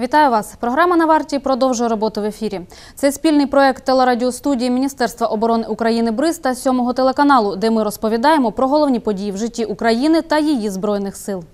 Вітаю вас. Програма на варті продовжує роботу в ефірі. Це спільний проект телерадіостудії Міністерства оборони України БРИЗ та сьомого телеканалу, де ми розповідаємо про головні події в житті України та її збройних сил.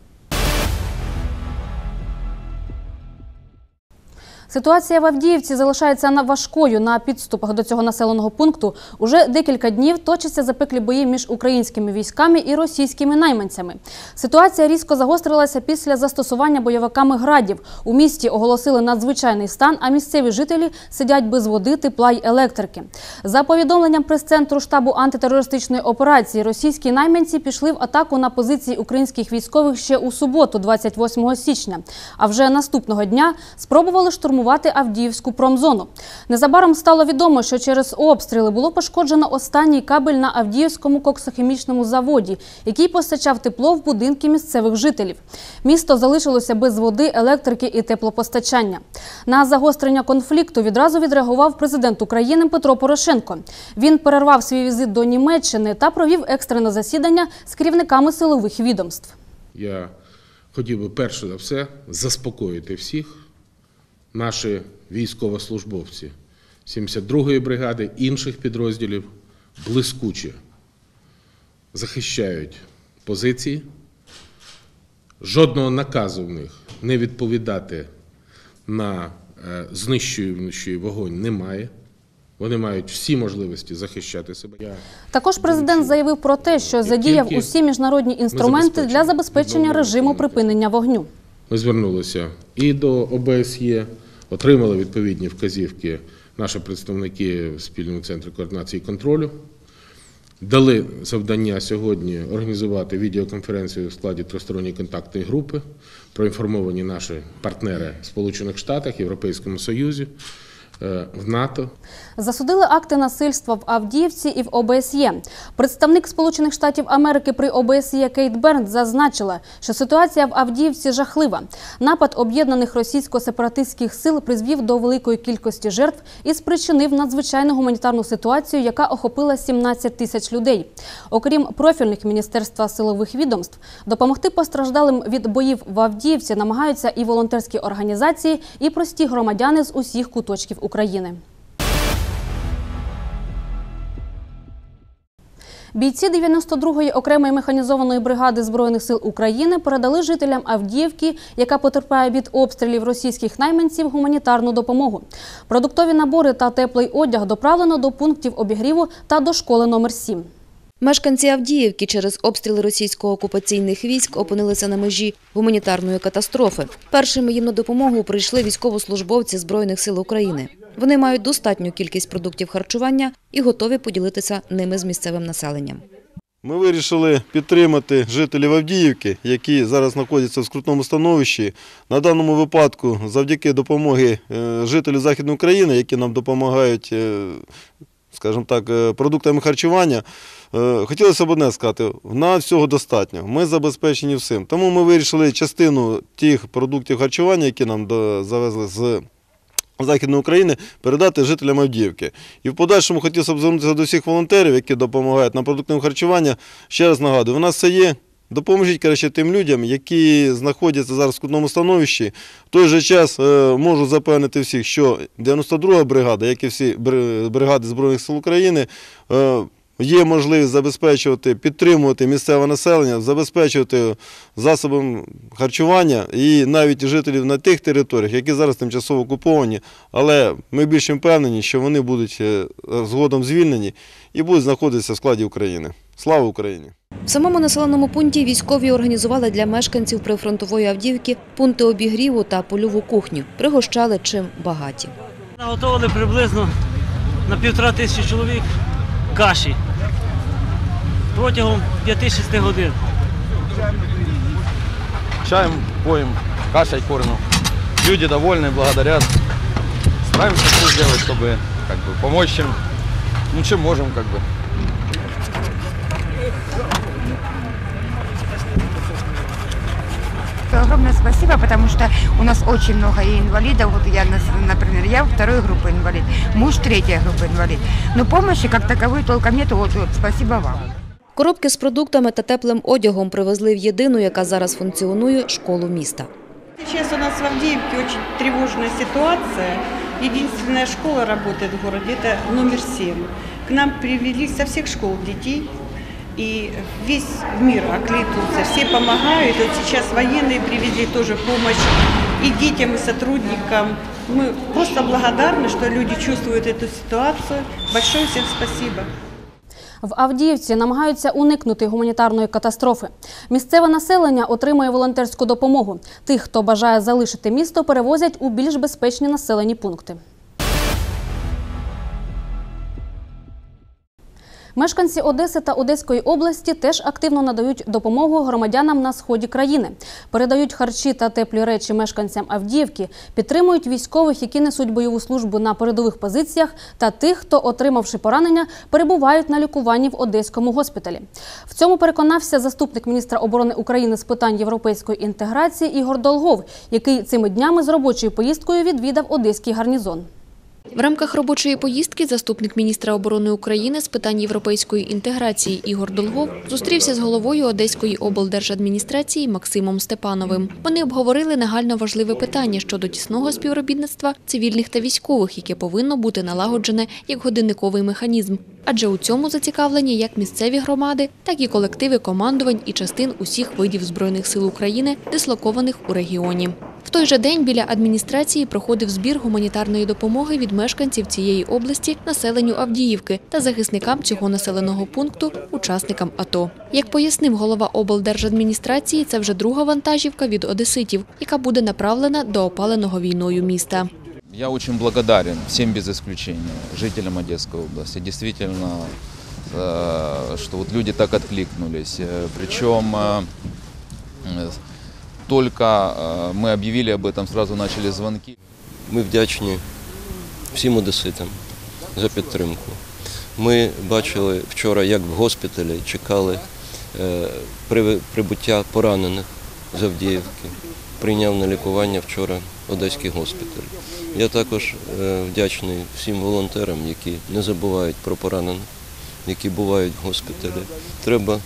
Ситуація в Авдіївці залишається важкою на підступах до цього населеного пункту. Уже декілька днів точаться запеклі бої між українськими військами і російськими найманцями. Ситуація різко загострилася після застосування бойовиками градів. У місті оголосили надзвичайний стан, а місцеві жителі сидять без води, тепла й електрики. За повідомленням прес-центру штабу антитерористичної операції, російські найманці пішли в атаку на позиції українських військових ще у суботу, 28 січня. А вже наступного дня спробували штурмувати Авдіївську промзону. Незабаром стало відомо, що через обстріли було пошкоджено останній кабель на Авдіївському коксохімічному заводі, який постачав тепло в будинки місцевих жителів. Місто залишилося без води, електрики і теплопостачання. На загострення конфлікту відразу відреагував президент України Петро Порошенко. Він перервав свій візит до Німеччини та провів екстрене засідання з керівниками силових відомств. Я хотів би перше за все заспокоїти всіх. Наші військовослужбовці 72-ї бригади інших підрозділів блискуче захищають позиції. Жодного наказу в них не відповідати на е, знищуючий вогонь немає. Вони мають всі можливості захищати себе. Також президент заявив про те, що задіяв усі міжнародні інструменти для забезпечення режиму припинення вогню. Ми звернулися і до ОБСЄ, отримали відповідні вказівки наші представники в спільному центрі координації і контролю. Дали завдання сьогодні організувати відеоконференцію в складі тристоронньої контактної групи. Проінформовані наші партнери в Сполучених Штатах, Європейському Союзі, е, в НАТО. Засудили акти насильства в Авдіївці і в ОБСЄ. Представник Сполучених Штатів Америки при ОБСЄ Кейт Бернт зазначила, що ситуація в Авдіївці жахлива. Напад об'єднаних російсько-сепаратистських сил призвів до великої кількості жертв і спричинив надзвичайну гуманітарну ситуацію, яка охопила 17 тисяч людей. Окрім профільних міністерства силових відомств, допомогти постраждалим від боїв в Авдіївці намагаються і волонтерські організації, і прості громадяни з усіх куточків України. Бійці 92-ї окремої механізованої бригади Збройних сил України передали жителям Авдіївки, яка потерпає від обстрілів російських найманців, гуманітарну допомогу. Продуктові набори та теплий одяг доправлено до пунктів обігріву та до школи номер 7. Мешканці Авдіївки через обстріли російсько-окупаційних військ опинилися на межі гуманітарної катастрофи. Першими їм на допомогу прийшли військовослужбовці Збройних сил України. Вони мають достатню кількість продуктів харчування і готові поділитися ними з місцевим населенням. Ми вирішили підтримати жителів Авдіївки, які зараз знаходяться в скрутному становищі. На даному випадку, завдяки допомоги е, жителів Західної України, які нам допомагають, е, скажімо так, е, продуктами харчування, хотілося б одне сказати, на всього достатньо. Ми забезпечені всім. Тому ми вирішили частину тих продуктів харчування, які нам завезли з Західної України передати жителям Авдіївки. І в подальшому хотілося б звернутися до всіх волонтерів, які допомагають на продуктивне харчування. Ще раз нагадую, у нас це є. Допоможіть краще тим людям, які знаходяться зараз в скрутному становищі. В той же час е, можу запевнити всіх, що 92-га бригада, як і всі бри- бригади Збройних сил України, е, є можливість забезпечувати, підтримувати місцеве населення, забезпечувати засобом харчування і навіть жителів на тих територіях, які зараз тимчасово окуповані. Але ми більш впевнені, що вони будуть е, згодом звільнені і будуть знаходитися в складі України. Слава Україні! В самому населеному пункті військові організували для мешканців прифронтової Авдіївки пункти обігріву та польову кухню. Пригощали чим багаті. Наготовили приблизно на півтора тисячі чоловік каші протягом 5-6 годин. чаем поем, кашей кормим. Люди довольны, благодарят. Стараемся все сделать, чтобы как бы, помочь им. Ну, чем можем, как бы. Огромное спасибо, потому что у нас очень много и инвалидов. Вот я, нас- например, я второй группы инвалид, муж третья группа инвалид. Но помощи как таковой толком нету. Вот, вот спасибо вам. Коробки з продуктами та теплим одягом привезли в єдину, яка зараз функціонує, школу міста. Сейчас у нас в Авдеевке очень тревожная ситуация. Единственная школа работает в городе, это номер 7. К нам привели со всех школ детей, и весь мир окликнулся, все помогают. Вот сейчас военные привезли тоже помощь и детям, и сотрудникам. Мы просто благодарны, что люди чувствуют эту ситуацию. Большое всем спасибо. В Авдіївці намагаються уникнути гуманітарної катастрофи. Місцеве населення отримує волонтерську допомогу. Тих, хто бажає залишити місто, перевозять у більш безпечні населені пункти. Мешканці Одеси та Одеської області теж активно надають допомогу громадянам на сході країни, передають харчі та теплі речі мешканцям Авдіївки, підтримують військових, які несуть бойову службу на передових позиціях, та тих, хто, отримавши поранення, перебувають на лікуванні в одеському госпіталі. В цьому переконався заступник міністра оборони України з питань європейської інтеграції Ігор Долгов, який цими днями з робочою поїздкою відвідав одеський гарнізон. В рамках робочої поїздки заступник міністра оборони України з питань європейської інтеграції Ігор Долгов зустрівся з головою Одеської облдержадміністрації Максимом Степановим. Вони обговорили нагально важливе питання щодо тісного співробітництва цивільних та військових, яке повинно бути налагоджене як годинниковий механізм. Адже у цьому зацікавлені як місцеві громади, так і колективи командувань і частин усіх видів збройних сил України, дислокованих у регіоні. В той же день біля адміністрації проходив збір гуманітарної допомоги від мешканців цієї області населенню Авдіївки та захисникам цього населеного пункту, учасникам АТО. Як пояснив голова облдержадміністрації, це вже друга вантажівка від одеситів, яка буде направлена до опаленого війною міста. Я очень благодарен всем без исключения жителям Одесской области. Действительно, э, что вот люди так откликнулись. Э, Причем э, э, только э, мы объявили об этом, сразу начали звонки. Ми вдячні всім одеситам за підтримку. Ми бачили вчора, як в госпіталі чекали е, при- прибуття поранених з Авдіївки. Прийняв на лікування вчора Одеський госпіталь. Я також е, вдячний всім волонтерам, які не забувають про поранених, які бувають в госпіталі. Треба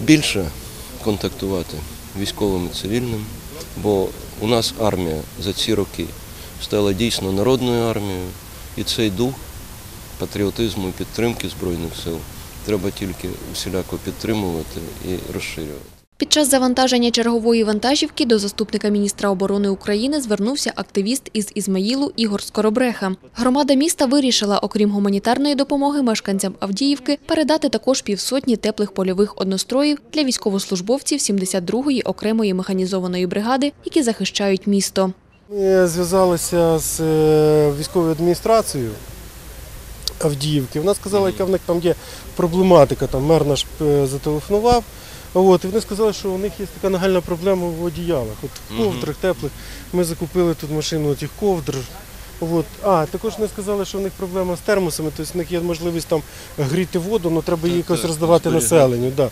більше контактувати військовим і цивільним, бо у нас армія за ці роки стала дійсно народною армією, і цей дух патріотизму і підтримки Збройних сил треба тільки усіляко підтримувати і розширювати. Під час завантаження чергової вантажівки до заступника міністра оборони України звернувся активіст із Ізмаїлу Ігор Скоробреха. Громада міста вирішила, окрім гуманітарної допомоги мешканцям Авдіївки, передати також півсотні теплих польових одностроїв для військовослужбовців 72-ї окремої механізованої бригади, які захищають місто. Ми зв'язалися з е, військовою адміністрацією Авдіївки. Вона сказала, яка в них там є проблематика. Там мер наш е, зателефонував. От, і вони сказали, що у них є така нагальна проблема в одіялах. От в ковдрах теплих. Ми закупили тут машину тих ковдр. От. А, також вони сказали, що у них проблема з термосами, тобто в них є можливість там гріти воду, але треба її якось роздавати населенню. Да.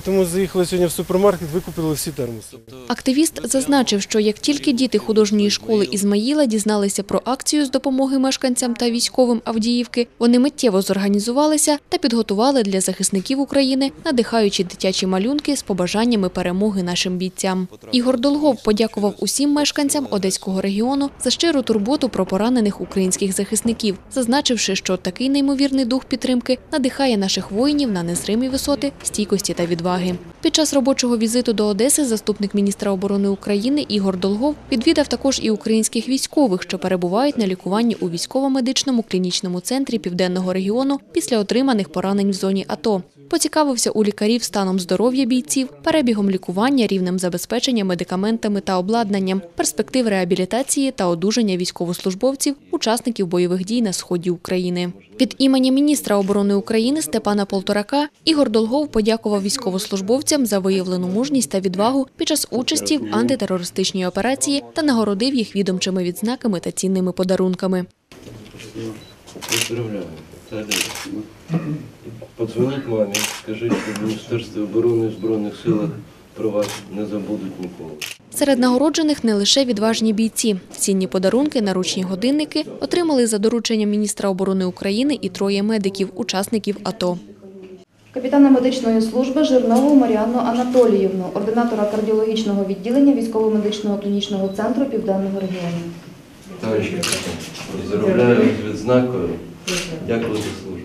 Тому заїхали сьогодні в супермаркет, викупили всі термоси. Активіст зазначив, що як тільки діти художньої школи Ізмаїла дізналися про акцію з допомоги мешканцям та військовим Авдіївки, вони миттєво зорганізувалися та підготували для захисників України надихаючі дитячі малюнки з побажаннями перемоги нашим бійцям. Ігор Долгов подякував усім мешканцям Одеського регіону за щиру турботу про поранених українських захисників, зазначивши, що такий неймовірний дух підтримки надихає наших воїнів на незримі висоти стійкості та відваги. Під час робочого візиту до Одеси заступник міністра оборони України Ігор Долгов відвідав також і українських військових, що перебувають на лікуванні у військово-медичному клінічному центрі південного регіону після отриманих поранень в зоні АТО. Поцікавився у лікарів станом здоров'я бійців, перебігом лікування, рівнем забезпечення медикаментами та обладнанням, перспектив реабілітації та одужання військовослужбовців, учасників бойових дій на сході України. Від імені міністра оборони України Степана Полторака Ігор Долгов подякував військовослужбовцям за виявлену мужність та відвагу під час участі в антитерористичній операції та нагородив їх відомчими відзнаками та цінними подарунками. Поздравляю. Подзвоніть мамі, скажіть, що в Міністерстві оборони і Збройних силах про вас не забудуть ніколи. Серед нагороджених не лише відважні бійці. Цінні подарунки, наручні годинники отримали за дорученням міністра оборони України і троє медиків, учасників АТО. Капітана медичної служби Жирнову Маріанну Анатоліївну, ординатора кардіологічного відділення військово-медичного клінічного центру Південного регіону. Товариш капітан, поздравляю з відзнакою. Дякую за службу.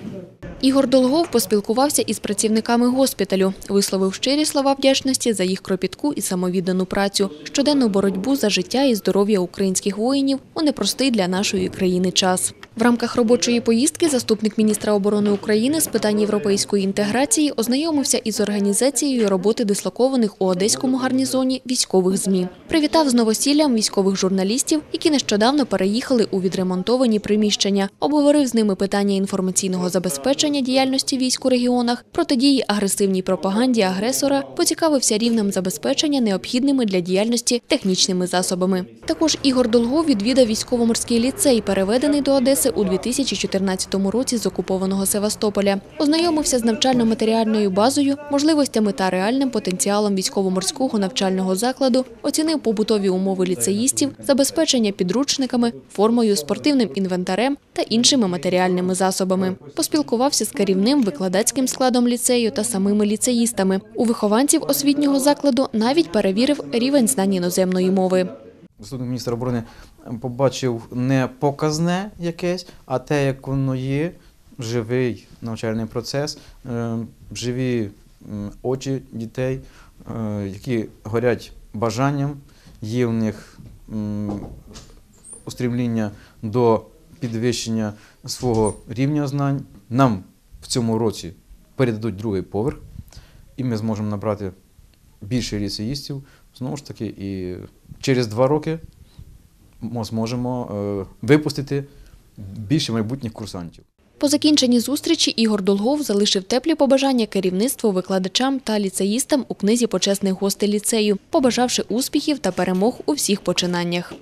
Ігор Долгов поспілкувався із працівниками госпіталю, висловив щирі слова вдячності за їх кропітку і самовіддану працю, щоденну боротьбу за життя і здоров'я українських воїнів у непростий для нашої країни час. В рамках робочої поїздки заступник міністра оборони України з питань європейської інтеграції ознайомився із організацією роботи дислокованих у одеському гарнізоні військових змі. Привітав з новосіллям військових журналістів, які нещодавно переїхали у відремонтовані приміщення. Обговорив з ними питання інформаційного забезпечення діяльності військ у регіонах, протидії агресивній пропаганді агресора, поцікавився рівнем забезпечення необхідними для діяльності технічними засобами. Також Ігор Долгов відвідав військово-морський ліцей, переведений до Одеси у 2014 році з окупованого Севастополя. Ознайомився з навчально-матеріальною базою, можливостями та реальним потенціалом військово-морського навчального закладу, оцінив побутові умови ліцеїстів, забезпечення підручниками, формою, спортивним інвентарем та іншими матеріальними засобами. Поспілкувався з керівним викладацьким складом ліцею та самими ліцеїстами. У вихованців освітнього закладу навіть перевірив рівень знань іноземної мови. Заступник міністра оборони побачив не показне якесь, а те, як воно є, живий навчальний процес, е, живі очі дітей, е, які горять бажанням, є в них м, устремління до підвищення свого рівня знань. Нам в цьому році передадуть другий поверх, і ми зможемо набрати більше ліцеїстів. Знову ж таки, і через два роки ми зможемо е, випустити більше майбутніх курсантів. По закінченні зустрічі Ігор Долгов залишив теплі побажання керівництву, викладачам та ліцеїстам у книзі почесних гостей ліцею, побажавши успіхів та перемог у всіх починаннях.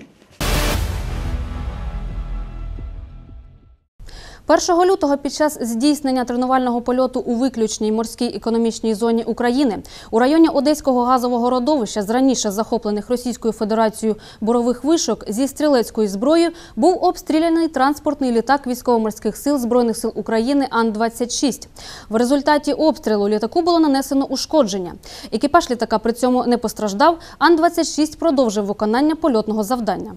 1 лютого під час здійснення тренувального польоту у виключній морській економічній зоні України у районі Одеського газового родовища з раніше захоплених Російською Федерацією бурових вишок зі стрілецькою зброєю був обстріляний транспортний літак військово-морських сил Збройних сил України Ан-26. В результаті обстрілу літаку було нанесено ушкодження. Екіпаж літака при цьому не постраждав. Ан-26 продовжив виконання польотного завдання.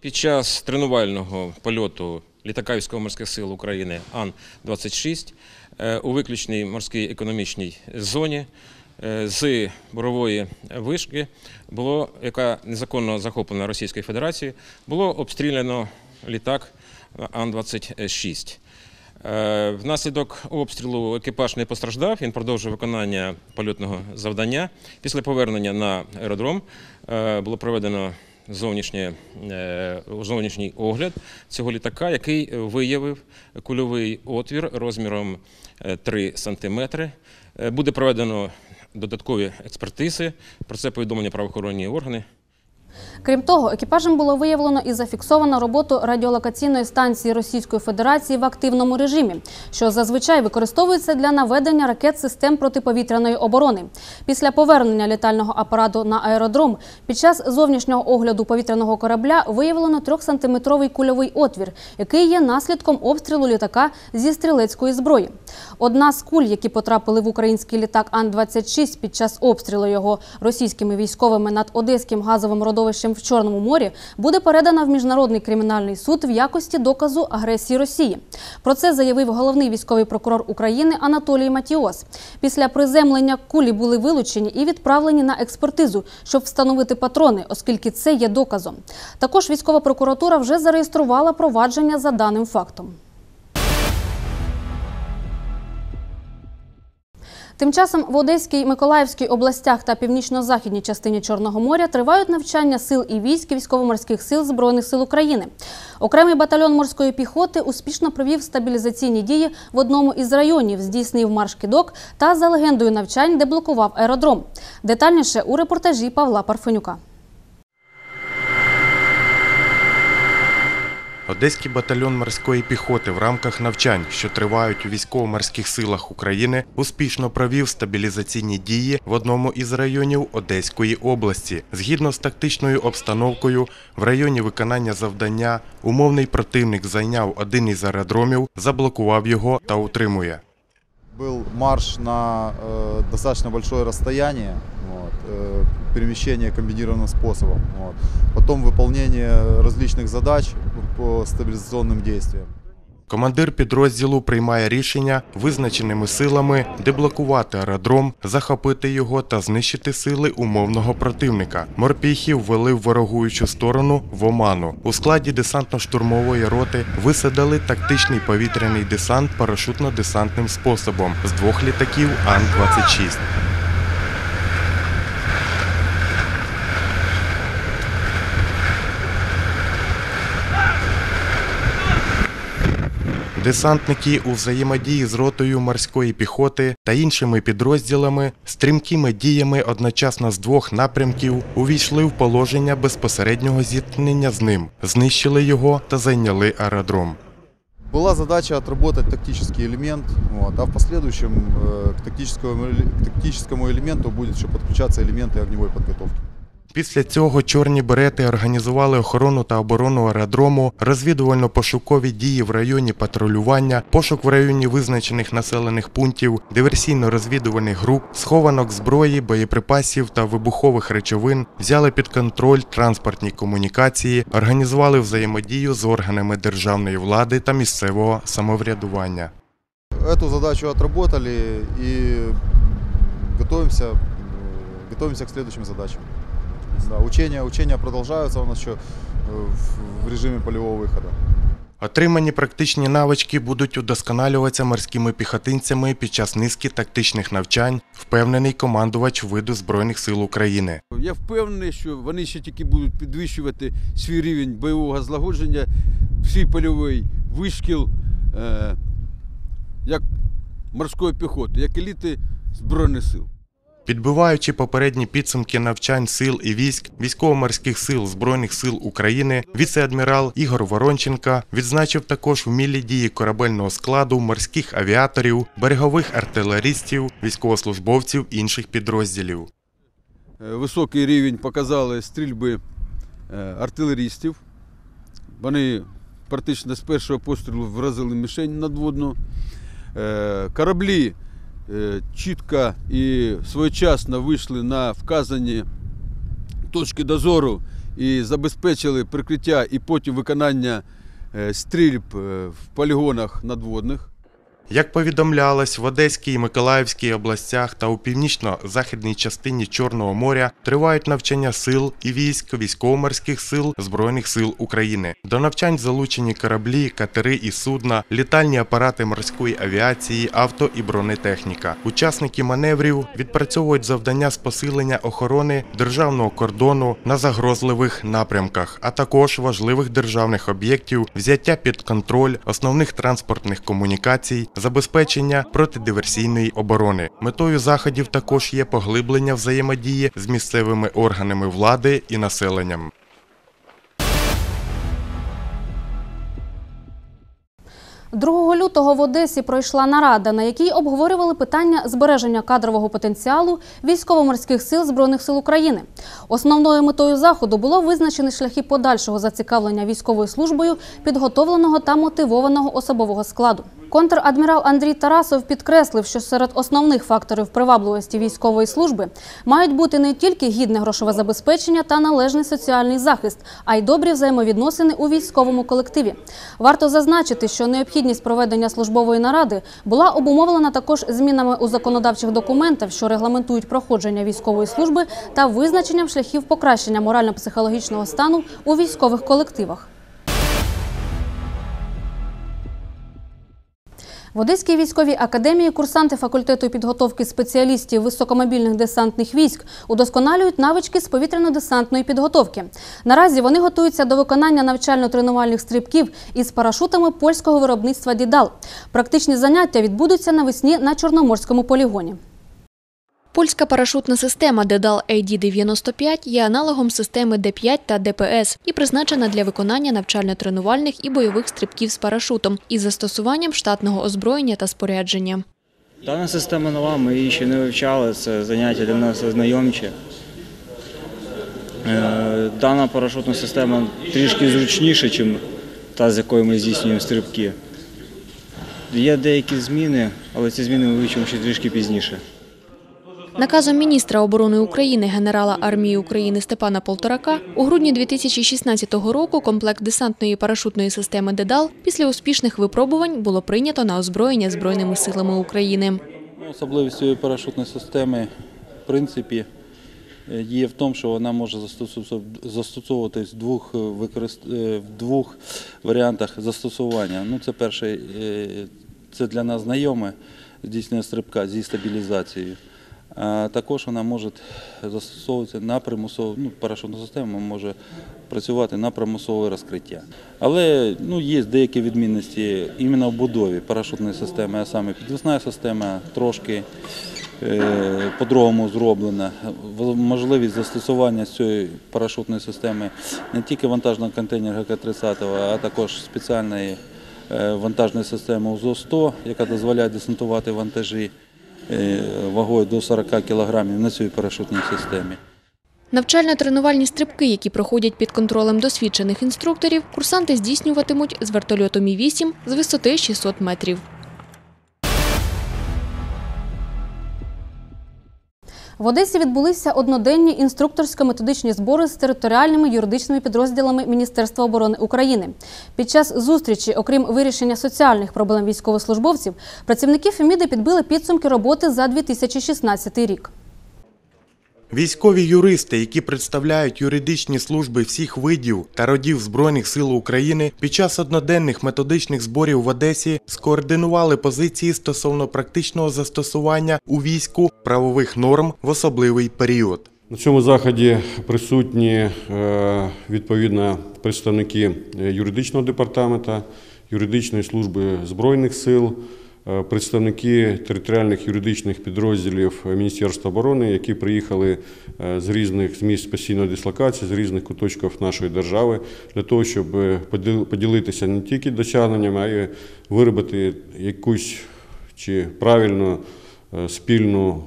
Під час тренувального польоту літака військово-морських сил України Ан-26 е, у виключній морській економічній зоні е, з бурової вишки, було, яка незаконно захоплена Російською Федерацією, було обстріляно літак Ан-26. Е, Внаслідок обстрілу екіпаж не постраждав, він продовжив виконання польотного завдання. Після повернення на аеродром було проведено зовнішнє, е, зовнішній огляд цього літака, який виявив кульовий отвір розміром е, 3 см. Буде проведено додаткові експертизи. Про це повідомлення правоохоронні органи. Крім того, екіпажем було виявлено і зафіксовано роботу радіолокаційної станції Російської Федерації в активному режимі, що зазвичай використовується для наведення ракет систем протиповітряної оборони. Після повернення літального апарату на аеродром під час зовнішнього огляду повітряного корабля виявлено 3-сантиметровий кульовий отвір, який є наслідком обстрілу літака зі стрілецької зброї. Одна з куль, які потрапили в український літак Ан-26 під час обстрілу його російськими військовими над Одеським газовим родовищем в Чорному морі, буде передана в міжнародний кримінальний суд в якості доказу агресії Росії. Про це заявив головний військовий прокурор України Анатолій Матіос. Після приземлення кулі були вилучені і відправлені на експертизу, щоб встановити патрони, оскільки це є доказом. Також військова прокуратура вже зареєструвала провадження за даним фактом. Тим часом в Одеській, Миколаївській областях та північно-західній частині Чорного моря тривають навчання сил і військ військово-морських сил Збройних сил України. Окремий батальйон морської піхоти успішно провів стабілізаційні дії в одному із районів, здійснив марш-кидок та за легендою навчань деблокував аеродром. Детальніше у репортажі Павла Парфенюка. Одеський батальйон морської піхоти в рамках навчань, що тривають у військово-морських силах України, успішно провів стабілізаційні дії в одному із районів Одеської області. Згідно з тактичною обстановкою, в районі виконання завдання умовний противник зайняв один із аеродромів, заблокував його та утримує. Был марш на э, достаточно большое расстояние, вот, э, перемещение комбинированным способом. Вот. Потом выполнение различных задач по стабилизационным действиям. Командир підрозділу приймає рішення визначеними силами деблокувати аеродром, захопити його та знищити сили умовного противника. Морпіхів вели в ворогуючу сторону в оману. У складі десантно-штурмової роти висадили тактичний повітряний десант парашутно-десантним способом з двох літаків Ан-26. Десантники у взаємодії з ротою морської піхоти та іншими підрозділами стрімкими діями одночасно з двох напрямків увійшли в положення безпосереднього зіткнення з ним, знищили його та зайняли аеродром. Была задача отработать тактический элемент, вот, а в последующем э, к, тактическому, эле- к тактическому элементу будет еще подключаться элементы огневой подготовки. Після цього чорні берети організували охорону та оборону аеродрому, розвідувально-пошукові дії в районі патрулювання, пошук в районі визначених населених пунктів, диверсійно-розвідувальних груп, схованок зброї, боєприпасів та вибухових речовин, взяли під контроль транспортні комунікації, організували взаємодію з органами державної влади та місцевого самоврядування. Эту задачу отработали готовимся, э, готовимся к следующим задачам. Да, учения, учения продолжаются у нас еще э, в- в режиме полевого выхода. Отримані практичні навички будуть удосконалюватися морськими піхотинцями під час низки тактичних навчань, впевнений командувач виду Збройних сил України. Я впевнений, що вони ще тільки будуть підвищувати свій рівень бойового злагодження, свій польовий вишкіл е, як морської піхоти, як еліти Збройних сил. Підбиваючи попередні підсумки навчань сил і військ військово-морських сил Збройних сил України, віце-адмірал Ігор Воронченка відзначив також вмілі дії корабельного складу, морських авіаторів, берегових артилерістів, військовослужбовців інших підрозділів. Е, Високий рівень показали стрільби е, артилерістів. Вони практично з першого пострілу вразили мішень надводну. Е, Кораблі чітко і своєчасно вийшли на вказані точки дозору і забезпечили прикриття і потім виконання е, стрільб е, в полігонах надводних. Як повідомлялось, в Одеській і Миколаївській областях та у північно-західній частині Чорного моря тривають навчання сил і військ військово-морських сил Збройних сил України. До навчань залучені кораблі, катери і судна, літальні апарати морської авіації, авто і бронетехніка. Учасники маневрів відпрацьовують завдання з посилення охорони державного кордону на загрозливих напрямках, а також важливих державних об'єктів, взяття під контроль основних транспортних комунікацій, забезпечення протидиверсійної оборони. Метою заходів також є поглиблення взаємодії з місцевими органами влади і населенням. Другого лютого в Одесі пройшла нарада, на якій обговорювали питання збереження кадрового потенціалу військово-морських сил Збройних сил України. Основною метою заходу було визначені шляхи подальшого зацікавлення військовою службою підготовленого та мотивованого особового складу. Контр-адмірал Андрій Тарасов підкреслив, що серед основних факторів привабливості військової служби мають бути не тільки гідне грошове забезпечення та належний соціальний захист, а й добрі взаємовідносини у військовому колективі. Варто зазначити, що необхідність проведення службової наради була обумовлена також змінами у законодавчих документах, що регламентують проходження військової служби та визначенням шляхів покращення морально-психологічного стану у військових колективах. В Одеській військовій академії курсанти факультету підготовки спеціалістів високомобільних десантних військ удосконалюють навички з повітряно-десантної підготовки. Наразі вони готуються до виконання навчально-тренувальних стрибків із парашутами польського виробництва Дідал. Практичні заняття відбудуться навесні на Чорноморському полігоні. Польська парашутна система Dedal AD-95 є аналогом системи D5 та ДПС і призначена для виконання навчально-тренувальних і бойових стрибків з парашутом із застосуванням штатного озброєння та спорядження. Дана система нова, ми її ще не вивчали, це заняття для нас ознайомче. Е, Дана парашутна система трішки зручніша, ніж та, з якою ми здійснюємо стрибки. Є деякі зміни, але ці зміни ми вивчимо ще трішки пізніше. Наказом міністра оборони України генерала армії України Степана Полторака у грудні 2016 року комплект десантної парашутної системи «Дедал» після успішних випробувань було прийнято на озброєння Збройними силами України. Ну, Особливість цієї парашутної системи, в принципі, є в тому, що вона може застосовуватись в двох, е, використ- е, в двох варіантах застосування. Ну, це перше, е, це для нас знайоме здійснення стрибка зі стабілізацією. А також вона може застосовуватися на примусову, ну, парашутна система може працювати на примусове розкриття. Але ну, є деякі відмінності іменно в будові парашутної системи, а саме підвісна система трошки е, по-другому зроблена. Можливість застосування цієї парашутної системи не тільки вантажного контейнера ГК-30, а також спеціальної е, вантажної системи УЗО-100, яка дозволяє десантувати вантажі е, вагою до 40 кг на цій парашутній системі. Навчально-тренувальні стрибки, які проходять під контролем досвідчених інструкторів, курсанти здійснюватимуть з вертольоту Мі-8 з висоти 600 метрів. В Одесі відбулися одноденні інструкторсько-методичні збори з територіальними юридичними підрозділами Міністерства оборони України. Під час зустрічі, окрім вирішення соціальних проблем військовослужбовців, працівники Феміди підбили підсумки роботи за 2016 рік. Військові юристи, які представляють юридичні служби всіх видів та родів Збройних сил України, під час одноденних методичних зборів в Одесі скоординували позиції стосовно практичного застосування у війську правових норм в особливий період. На цьому заході присутні е, відповідно представники е, юридичного департамента, юридичної служби Збройних сил, представники територіальних юридичних підрозділів Міністерства оборони, які приїхали е, з різних з місць постійної дислокації, з різних куточків нашої держави, для того, щоб е, поділитися не тільки досягненнями, а й виробити якусь чи правильну е, спільну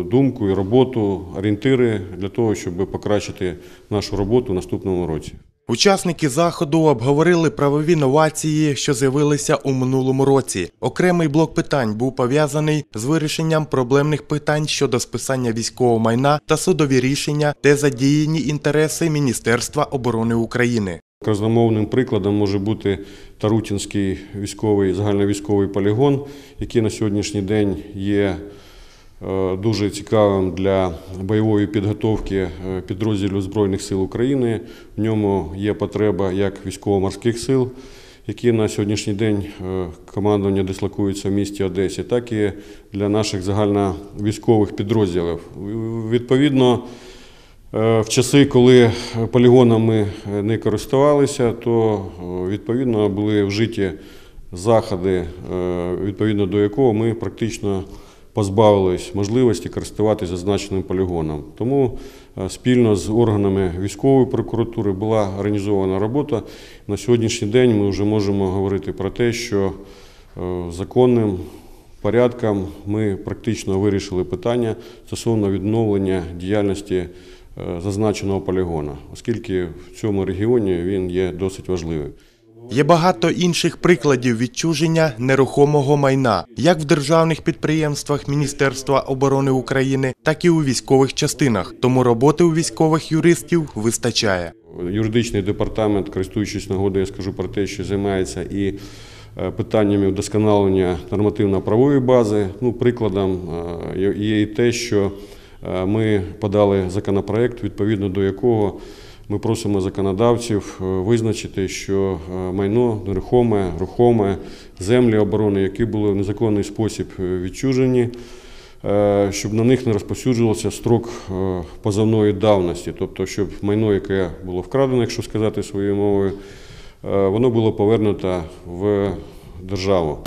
е, думку і роботу, орієнтири для того, щоб покращити нашу роботу в наступному році. Учасники заходу обговорили правові новації, що з'явилися у минулому році. Окремий блок питань був пов'язаний з вирішенням проблемних питань щодо списання військового майна та судові рішення, де задіяні інтереси Міністерства оборони України. Красномовним прикладом може бути Тарутінський військовий загальновійськовий полігон, який на сьогоднішній день є дуже цікавим для бойової підготовки е, підрозділів Збройних сил України. В ньому є потреба як військово-морських сил, які на сьогоднішній день е, командування дислокуються в місті Одесі, так і для наших загальновійськових підрозділів. Відповідно, Е, В часи, коли полігонами е, не користувалися, то е, відповідно були вжиті заходи, е, відповідно до якого ми практично позбавились можливості користуватися зазначеним полігоном. Тому е, спільно з органами військової прокуратури була організована робота. На сьогоднішній день ми вже можемо говорити про те, що е, законним порядком ми практично вирішили питання стосовно відновлення діяльності е, зазначеного полігона, оскільки в цьому регіоні він є досить важливим. Є багато інших прикладів відчуження нерухомого майна, як в державних підприємствах Міністерства оборони України, так і у військових частинах. Тому роботи у військових юристів вистачає. Юридичний департамент, користуючись нагодою, я скажу про те, що займається і е, питаннями вдосконалення нормативно-правової бази. Ну, прикладом е, є- і те, що е, ми подали законопроект, відповідно до якого ми просимо законодавців е, визначити, що е, майно нерухоме, рухоме, землі оборони, які були в незаконний спосіб е, відчужені, щоб на них не розповсюджувався строк позовної давності, тобто, щоб майно, яке було вкрадене, якщо сказати своєю мовою, воно було повернуто в державу.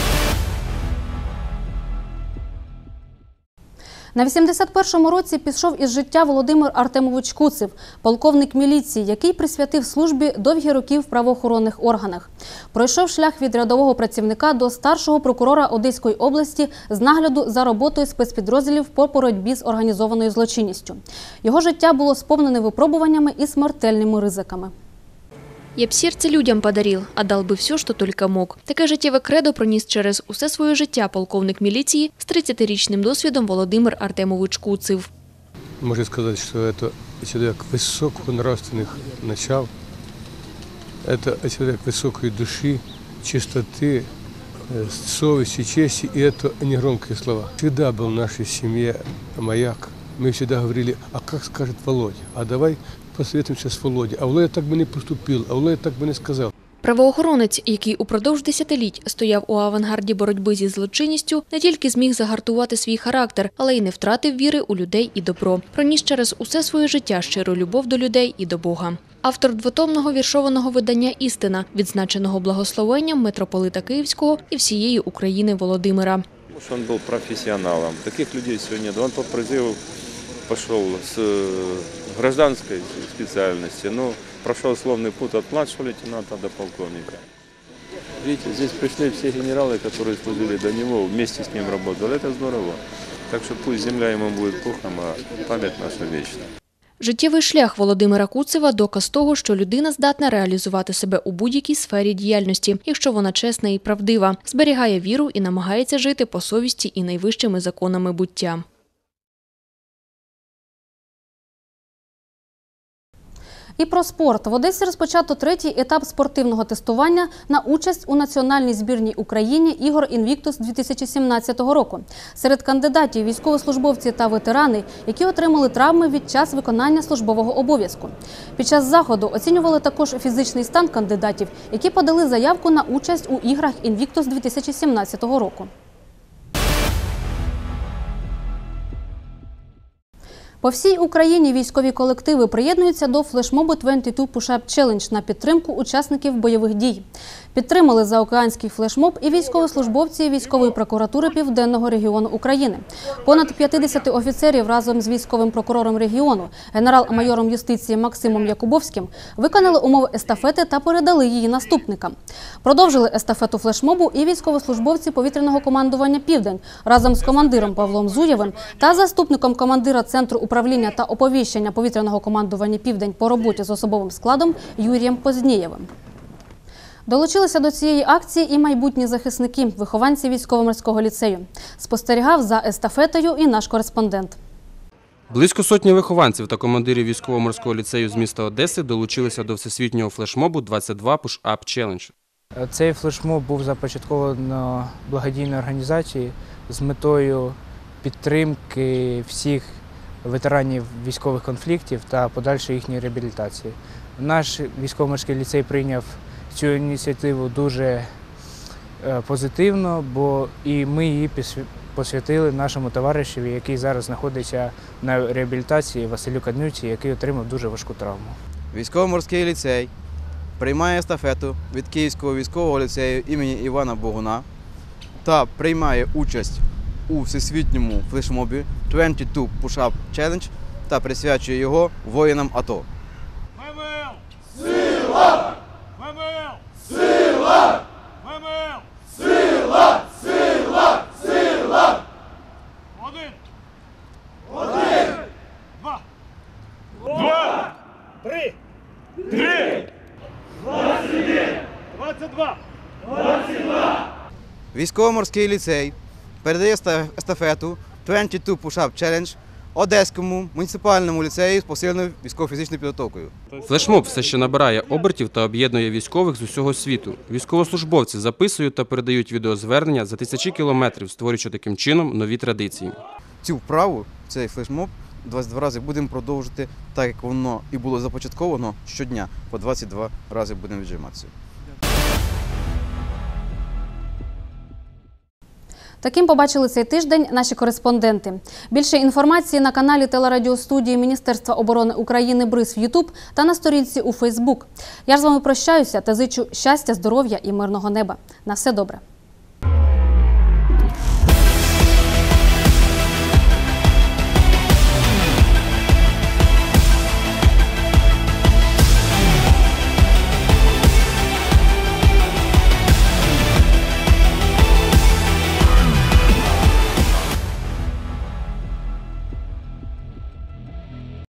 На 81-му році пішов із життя Володимир Артемович Куцев, полковник міліції, який присвятив службі довгі роки в правоохоронних органах. Пройшов шлях від рядового працівника до старшого прокурора Одеської області з нагляду за роботою спецпідрозділів по боротьбі з організованою злочинністю. Його життя було сповнене випробуваннями і смертельними ризиками. Я б серце людям подарил, а дал би все, що тільки мог. Таке життєве кредо проніс через усе своє життя полковник міліції з 30-річним досвідом Володимир Артемович Куцив. Можно сказать, что это человек высоконравственных начал, это человек высокой души, чистоты, э, совести, чести, и это не громкие слова. Всегда был в нашей семье маяк. Мы всегда говорили, а как скажет Володя? А давай посоветуемся с Володей. А Володя так бы не поступил, а Володя так бы не сказал. Правоохоронець, який упродовж десятиліть стояв у авангарді боротьби зі злочинністю, не тільки зміг загартувати свій характер, але й не втратив віри у людей і добро. Проніс через усе своє життя щиру любов до людей і до Бога. Автор двотомного віршованого видання Істина, відзначеного благословенням митрополита Київського і всієї України Володимира. Потому что он был профессионалом. Таких людей сегодня нет. Он по призыву пошел с э, гражданской специальности, но прошел словный путь от младшего лейтенанта до полковника. Видите, здесь пришли все генералы, которые служили до него, вместе с ним работали. Это здорово. Так что пусть земля ему будет пухом, а память наша вечна. Життєвий шлях Володимира Куцева – доказ того, що людина здатна реалізувати себе у будь-якій сфері діяльності, якщо вона чесна і правдива, зберігає віру і намагається жити по совісті і найвищими законами буття. І про спорт в Одесі розпочато третій етап спортивного тестування на участь у національній збірній Україні ігор Інвіктус 2017 року. Серед кандидатів військовослужбовці та ветерани, які отримали травми від час виконання службового обов'язку. Під час заходу оцінювали також фізичний стан кандидатів, які подали заявку на участь у іграх Інвіктус 2017 року. По всій Україні військові колективи приєднуються до флешмобу 22 Push-Up Challenge на підтримку учасників бойових дій. Підтримали заокеанський флешмоб і військовослужбовці військової прокуратури Південного регіону України. Понад 50 офіцерів разом з військовим прокурором регіону, генерал-майором юстиції Максимом Якубовським, виконали умови естафети та передали її наступникам. Продовжили естафету флешмобу і військовослужбовці повітряного командування Південь разом з командиром Павлом Зуєвим та заступником командира центру управління та оповіщення повітряного командування Південь по роботі з особовим складом Юрієм Позднієвим. Долучилися до цієї акції і майбутні захисники, вихованці військово-морського ліцею. Спостерігав за естафетою і наш кореспондент. Близько сотні вихованців та командирів військово-морського ліцею з міста Одеси долучилися до всесвітнього флешмобу 22 Push-Up Challenge. Цей флешмоб був започатковано благодійною організацією з метою підтримки всіх ветеранів військових конфліктів та подальшої їхньої реабілітації. Наш військово-морський ліцей прийняв цю ініціативу дуже е, позитивно, бо і ми її посвятили нашому товаришеві, який зараз знаходиться на реабілітації Василю Каднюці, який отримав дуже важку травму. Військово-морський ліцей приймає естафету від Київського військового ліцею імені Івана Богуна та приймає участь у всесвітньому флешмобі 22 Push-Up Challenge та присвячує його воїнам АТО. Військово-морський ліцей передає естафету 22 Push-Up Challenge Одеському муніципальному ліцею з посиленою військово-фізичною підготовкою. Флешмоб все ще набирає обертів та об'єднує військових з усього світу. Військовослужбовці записують та передають відеозвернення за тисячі кілометрів, створюючи таким чином нові традиції. Цю вправу, цей флешмоб 22 рази будемо продовжити так, як воно і було започатковано щодня. По 22 рази будемо віджиматися. Таким побачили цей тиждень наші кореспонденти. Більше інформації на каналі телерадіостудії Міністерства оборони України БРИЗ в Ютуб та на сторінці у Фейсбук. Я ж з вами прощаюся та зичу щастя, здоров'я і мирного неба. На все добре.